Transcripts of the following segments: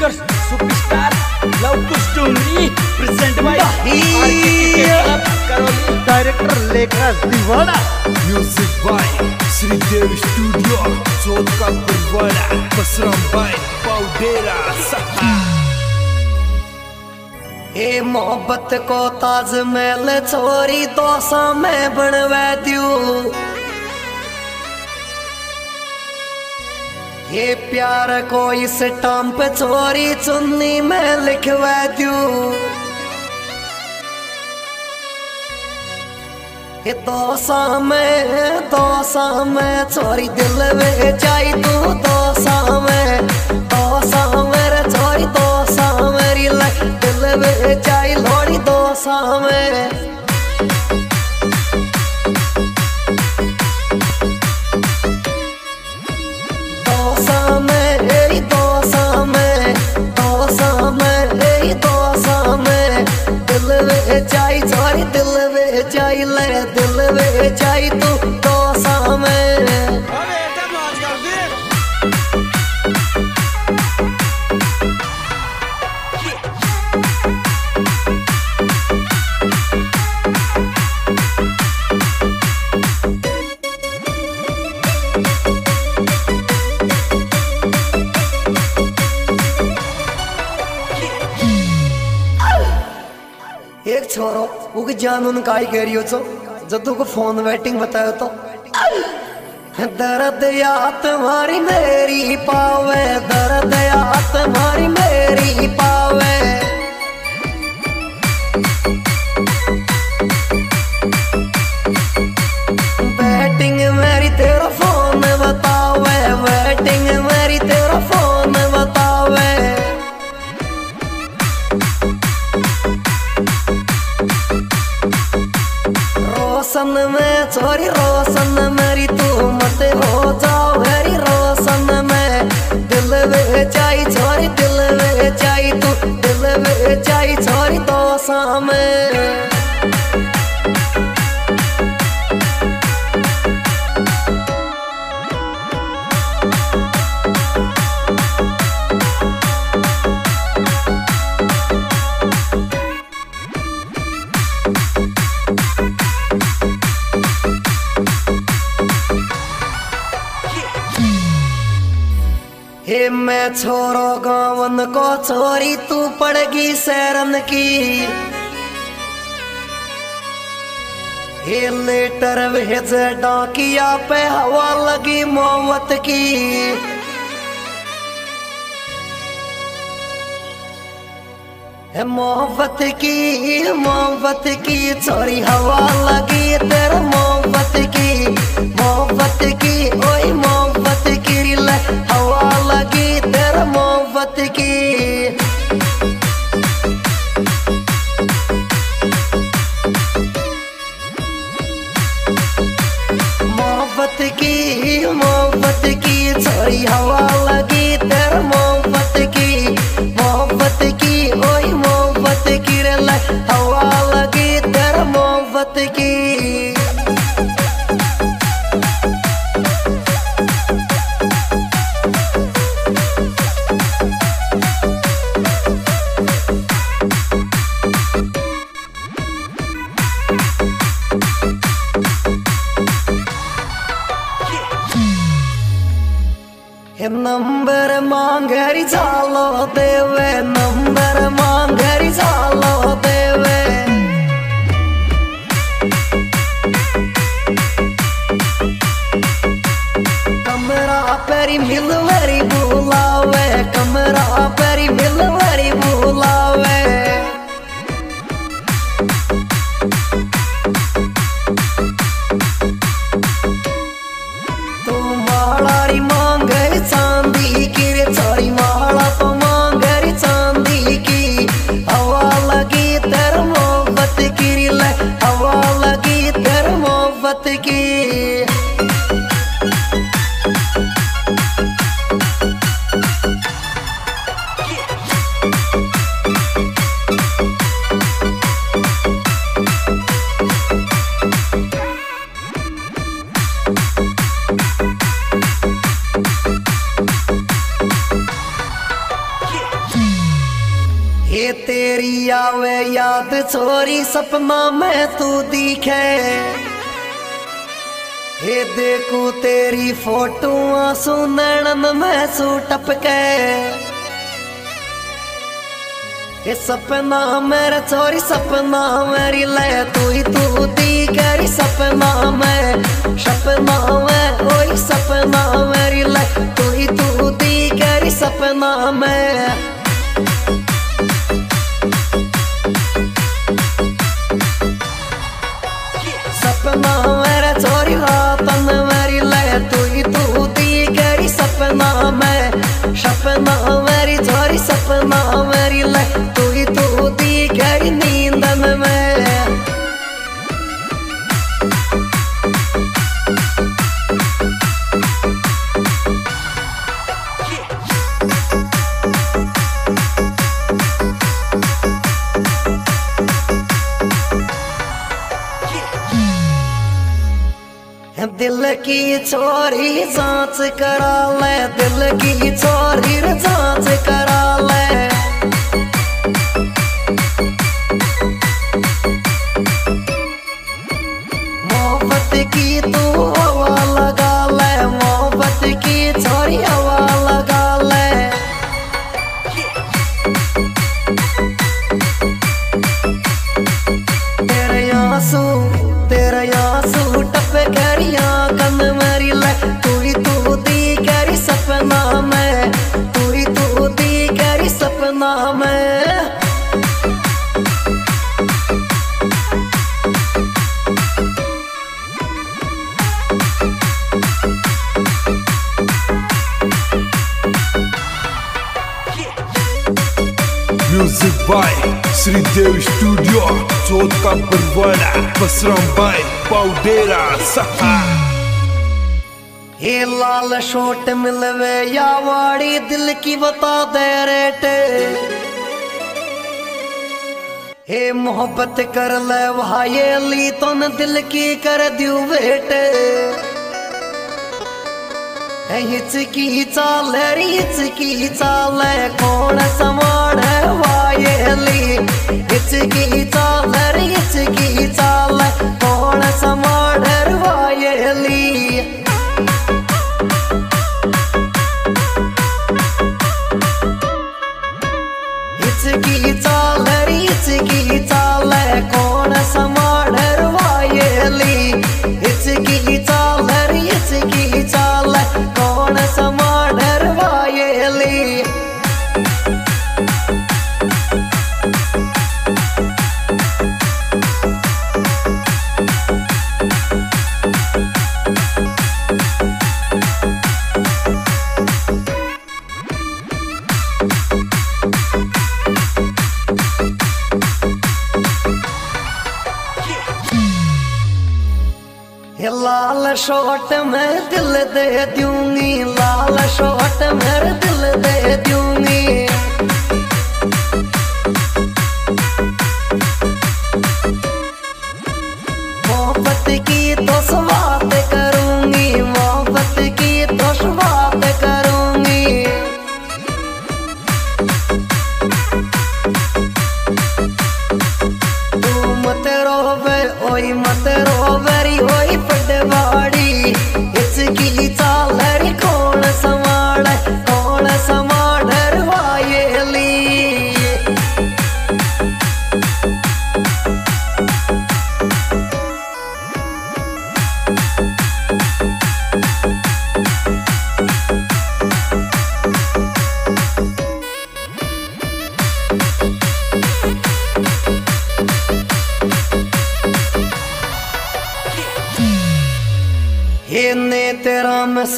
Singer superstar Luv Kush Dungri present by director Lekhraj Diwana Music by Sridev Studio Chota Purwara Pasram by Paudera Saha. ए मोहब्बत को ताज ताजमहल छोरी तो में बनवा दू ये प्यार को इस टाम पे छोरी चुन्नी में लिखवा दू। दोसा में छोरी दिल में जाई तू, दोसा में, दोसा मेरे दिल में जाई लोड़ी दोसा में। जाई छोरी दिल वे जाई ले दिल वे जाई तू एक छोरो। उग जानून काय करियो छो जब तुको फ़ोन वेटिंग बतायो तो दर्द या तुम्हारी मेरी पावे, दर्द या तुम्हारी मेरी पावे। छोरो गावन को छोरी तू पड़गी सैरन की। हे लेटर भेज डाकिया पे हवा लगी मोहब्बत की। मोहब्बत की मोहब्बत की छोरी हवा लगी तेरे मोहब्बत की। मोहब्बत की, ओए मोहब्बत मोहब्बत की नंबर मांगरी जालो देवे, नंबर मांगरी जालो देवे। कमरा पेरी मिलवरी बुलावे, कमरा पेरी मिलवरी बुलावे। आवे याद छोरी सपना में तू दिखे। हे देखू तेरी फ़ोटो आँसू नैनन में सू टपके। ये सपना मेरे छोरी, सपना मेरी ले, तू ही तू दी करी सपना में। सपना में ओई सपना मेरी ले, तू ही तू दी करी सपना में। छोरी सपना मेरी दिल की चोरी जाँच करा ले दिल की चोरी जाँच करा ले Music by Sridev Studio चौथ का परवाड़ा बसराम भाई पाउडेरा सहा हे लाल शोट मिलवे या वाड़ी दिल की बता दे रेट। हे मोहब्बत कर ले भाई, ली तुन दिल की कर दियो वेट। हिचकी चाल हिचकी चाल कौन समाड़ वायली हिचकी दे दूँगी लाल शॉट मेरे दिल दे दूँगी।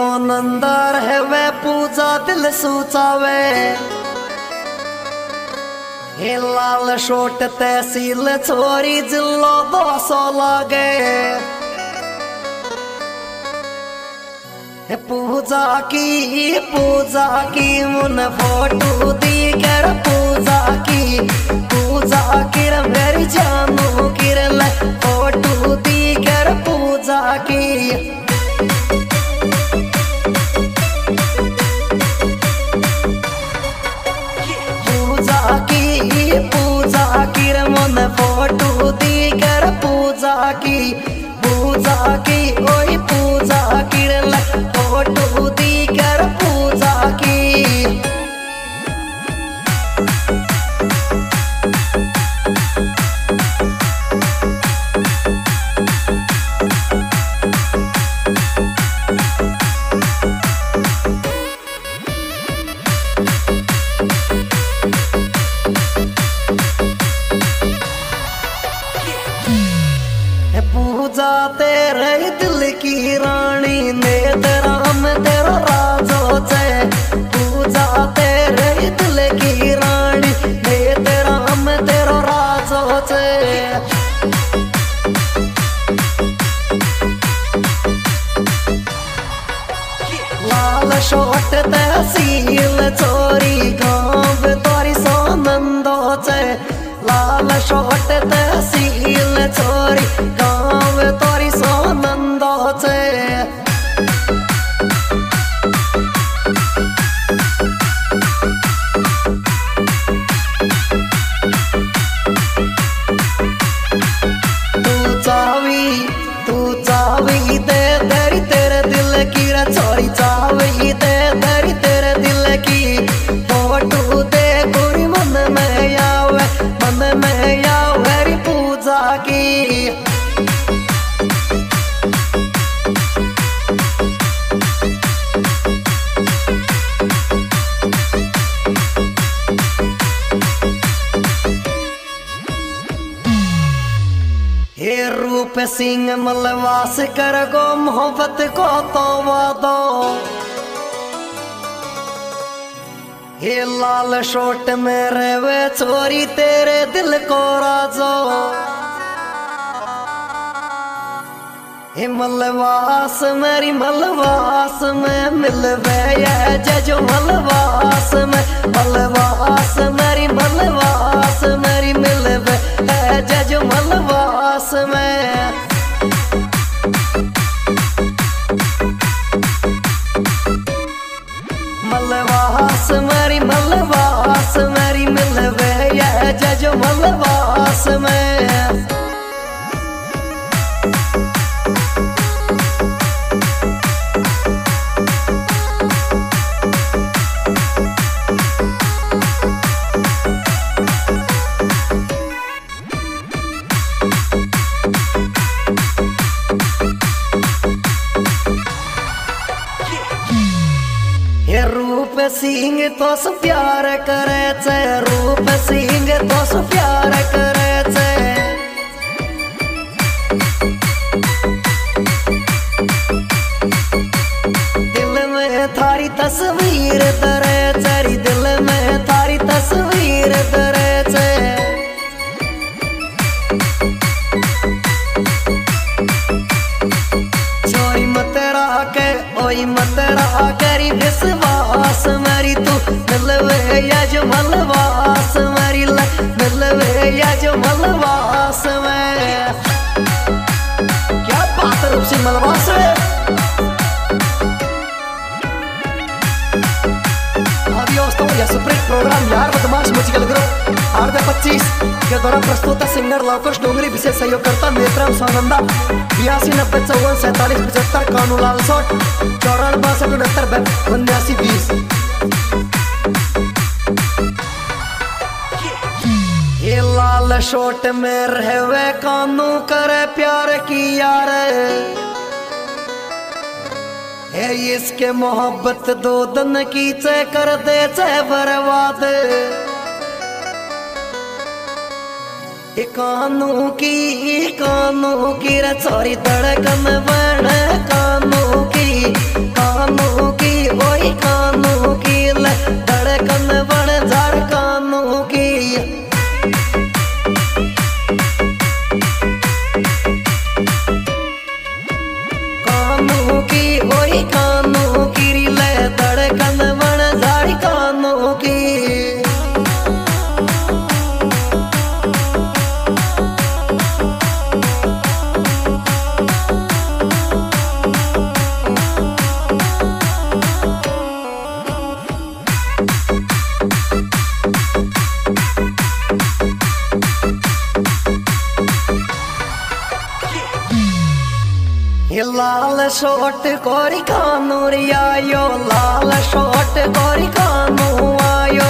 है वे पूजा दिल सूचावे। हे लाल तहसील छोरी जिलो दो सौ लागे पूजा की पूजा की, मुन फ़ोटो दी कर पूजा की। पूजा किर मेरी जानू किर फ़ोटो दी कर पूजा की। की पूजा की ओ पूजा तेरे दिल की रानी ने तेरा हम तेरा राजो जय पूजा तेरे दिल की रानी ने तेरा हम तेरा राजो जय लाल शोट तहसील चोरी रूप सिंह मलवास कर गो मोहब्बत को तो वादो हे लाल शोट में रहवे चोरी तेरे दिल को राजो। हे मलवास, मेरी मलवास, में मिलवे ये जजो मलवास, में मलवास, मेरी मलवास, मेरी मिलवे ये जजो मलवास। में। मलवास मेरी मलवास मेरी मिलवे यह जज मलवास में। सिंह तो प्यार कर रूप सिंह तोस प्यार कर दिल में थारी तस्वीर तरे म्यूजिकल ग्रुप आठ पच्चीस के द्वारा प्रस्तुत है सिंगर लवकुश डोंगरी विशेष नेत्रम बयासी नब्बे चौवन सैतालीस पचहत्तर बासठ उनहत्तर उन्यासी बीस ये लाल शोट में रहवे कानू करे प्यार की यार इसके मोहब्बत दो दिन की चे कर दे चे बर्बाद कानू की कानू की रे छोरी धड़कन बन कानू की कानू की वही कानू शोट कोरी कानू री आयो लाल शोट कोरी कानू आयो